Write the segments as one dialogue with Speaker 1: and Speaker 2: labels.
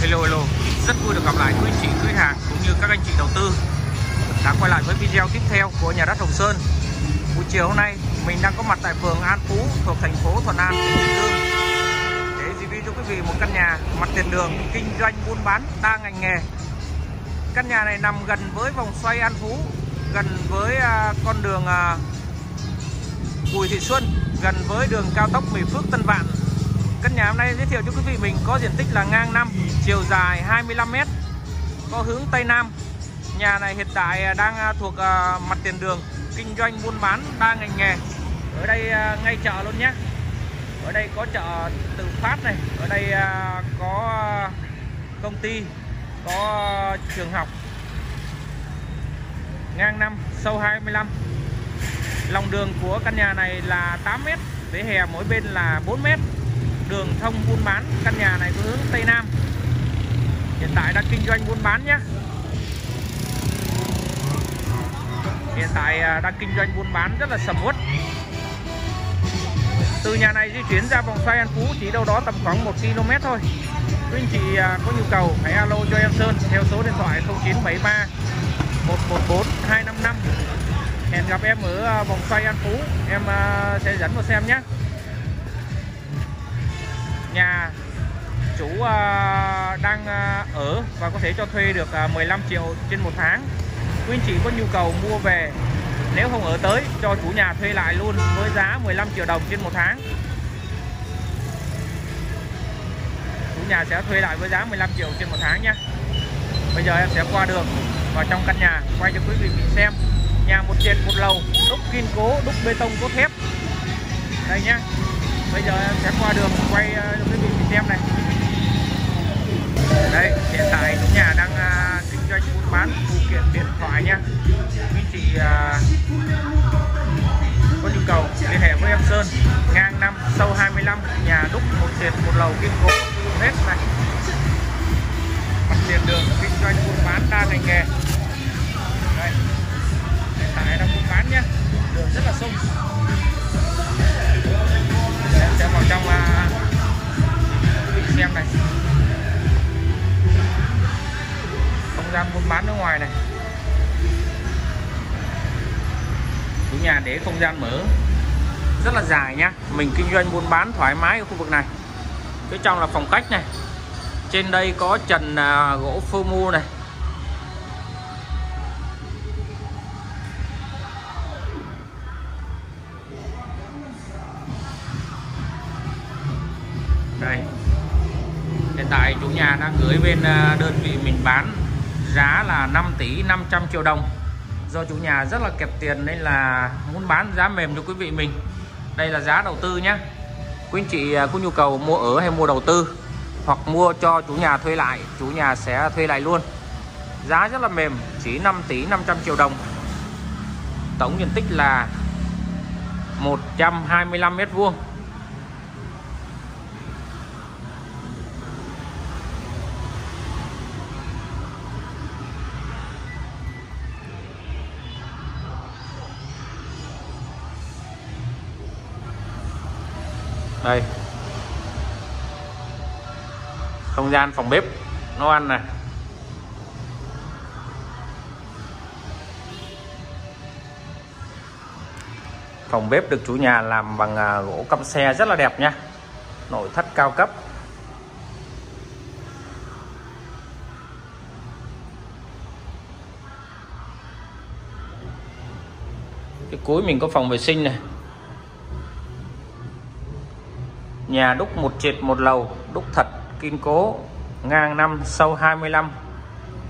Speaker 1: Hello hello. Rất vui được gặp lại quý anh chị khách hàng cũng như các anh chị đầu tư. Đã quay lại với video tiếp theo của nhà đất Hồng Sơn. Buổi chiều hôm nay, mình đang có mặt tại phường An Phú thuộc thành phố Thuận An, tỉnh Bình Dương. Để review cho quý vị một căn nhà mặt tiền đường kinh doanh buôn bán đa ngành nghề. Căn nhà này nằm gần với vòng xoay An Phú, gần với à, con đường à, Bùi Thị Xuân, gần với đường cao tốc Mỹ Phước Tân Vạn. Căn nhà hôm nay giới thiệu cho quý vị mình có diện tích là ngang 5, chiều dài 25m, có hướng Tây Nam. Nhà này hiện tại đang à, thuộc à, mặt tiền đường, kinh doanh buôn bán đa ngành nghề. Ở đây à, ngay chợ luôn nhé. Ở đây có chợ Tự Phát này, ở đây có công ty, có trường học. Ngang 5, sâu 25. Lòng đường của căn nhà này là 8m, vỉa hè mỗi bên là 4m đường thông buôn bán, căn nhà này có hướng Tây Nam. Hiện tại đang kinh doanh buôn bán nhé. Hiện tại à, đang kinh doanh buôn bán rất là sầm uất. Từ nhà này di chuyển ra vòng xoay An Phú, chỉ đâu đó tầm khoảng 1 km thôi. Quý anh chị à, có nhu cầu hãy alo cho em Sơn theo số điện thoại 0973 114 255 hẹn gặp em ở à, vòng xoay An Phú. Em sẽ dẫn vào xem nhé nhà chủ ờ, đang ờ, ở và có thể cho thuê được ờ, 15 triệu trên một tháng. Quý anh chị có nhu cầu mua về, nếu không ở tới, cho chủ nhà thuê lại luôn với giá 15 triệu đồng trên một tháng. Chủ nhà sẽ thuê lại với giá 15 triệu trên một tháng nhé. Bây giờ em sẽ qua đường vào trong căn nhà, quay cho quý vị mình xem. Nhà một trệt một lầu, đúc kiên cố, đúc bê tông cốt thép. Đây nhá bây giờ em sẽ qua đường quay ờ, cho quý vị xem này. Đây hiện tại chủ nhà đang uh, kinh doanh buôn bán phụ kiện điện thoại nhá. Quý chị uh, có nhu cầu liên hệ với em Sơn ngang năm sâu 25 nhà đúc một trệt một lầu kiên cố hết này. Mặt tiền đường kinh doanh buôn bán đa ngành nghề. Nhà để không gian mở. Rất là dài nhá. Mình kinh doanh buôn bán thoải mái ở khu vực này. Phía trong là phòng khách này. Trên đây có trần à, gỗ phơ mu này. Đây. Hiện tại chủ nhà đang gửi bên à, đơn vị mình bán giá là 5 tỷ 500 triệu đồng do chủ nhà rất là kẹp tiền nên là muốn bán giá mềm cho quý vị mình. Đây là giá đầu tư nhé quý anh chị à, có nhu cầu mua ở hay mua đầu tư hoặc mua cho chủ nhà thuê lại, chủ nhà sẽ thuê lại luôn. Giá rất là mềm, chỉ 5 tỷ 500 triệu đồng. Tổng diện tích là 125 mét vuông. Đây. Không gian phòng bếp, nấu ăn này. Phòng bếp được chủ nhà làm bằng à, gỗ căm xe rất là đẹp nha. Nội thất cao cấp. Cái cuối mình có phòng vệ sinh này. Nhà đúc một trệt một lầu, đúc thật, kiên cố, ngang năm sâu 25.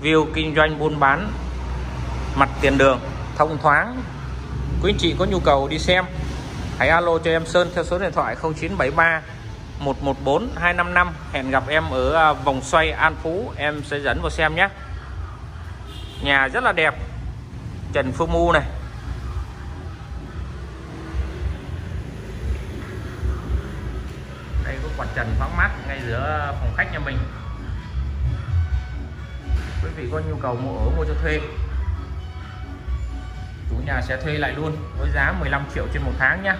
Speaker 1: View kinh doanh buôn bán, mặt tiền đường, thông thoáng. Quý anh chị có nhu cầu đi xem, hãy alo cho em Sơn theo số điện thoại 0973 114 255. Hẹn gặp em ở à, vòng xoay An Phú, em sẽ dẫn vào xem nhé. Nhà rất là đẹp, trần phương mu này quạt trần thoáng mát ngay giữa phòng khách nhà mình. Quý vị có nhu cầu mua ở, mua cho thuê, chủ nhà sẽ thuê lại luôn với giá 15 triệu trên một tháng nhá.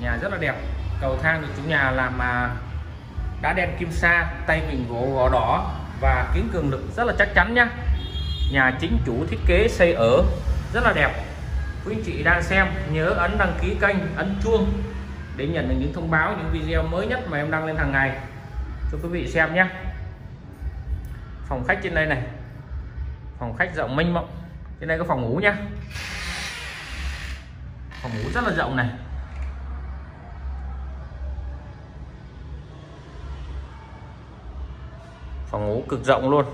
Speaker 1: nhà rất là đẹp, cầu thang được chủ nhà làm mà đá đen kim sa, tay vịn gỗ, gò đỏ và kính cường lực rất là chắc chắn nhá. Nhà chính chủ thiết kế xây ở rất là đẹp. Quý anh chị đang xem, nhớ ấn đăng ký kênh, ấn chuông để nhận được những thông báo, những video mới nhất mà em đăng lên hàng ngày. Cho quý vị xem nhé. Phòng khách trên đây này. Phòng khách rộng mênh mông trên đây có phòng ngủ nhá phòng ngủ rất là rộng này. Phòng ngủ cực rộng luôn.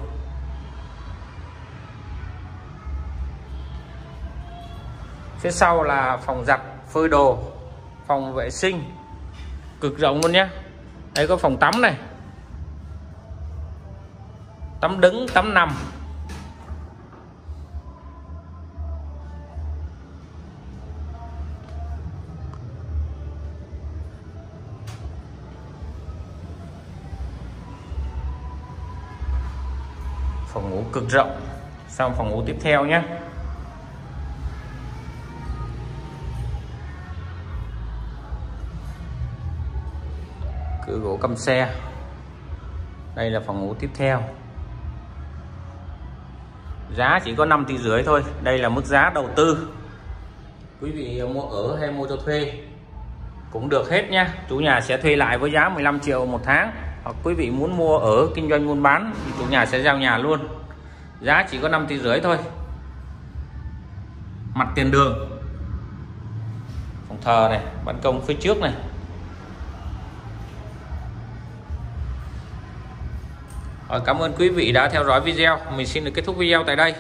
Speaker 1: Phía sau là phòng giặt, phơi đồ phòng vệ sinh. Cực rộng luôn nhé đây có phòng tắm này. Tắm đứng, tắm nằm. Phòng ngủ cực rộng. Sang phòng ngủ tiếp theo nhé cửa gỗ căm xe. Đây là phòng ngủ tiếp theo. Giá chỉ có 5 tỷ rưỡi thôi. Đây là mức giá đầu tư. Quý vị mua ở hay mua cho thuê cũng được hết nha. Chủ nhà sẽ thuê lại với giá 15 triệu một tháng. Hoặc quý vị muốn mua ở kinh doanh buôn bán thì chủ nhà sẽ giao nhà luôn. Giá chỉ có 5 tỷ rưỡi thôi. Mặt tiền đường. Phòng thờ này, ban công phía trước này. Rồi, cảm ơn quý vị đã theo dõi video. Mình xin được kết thúc video tại đây.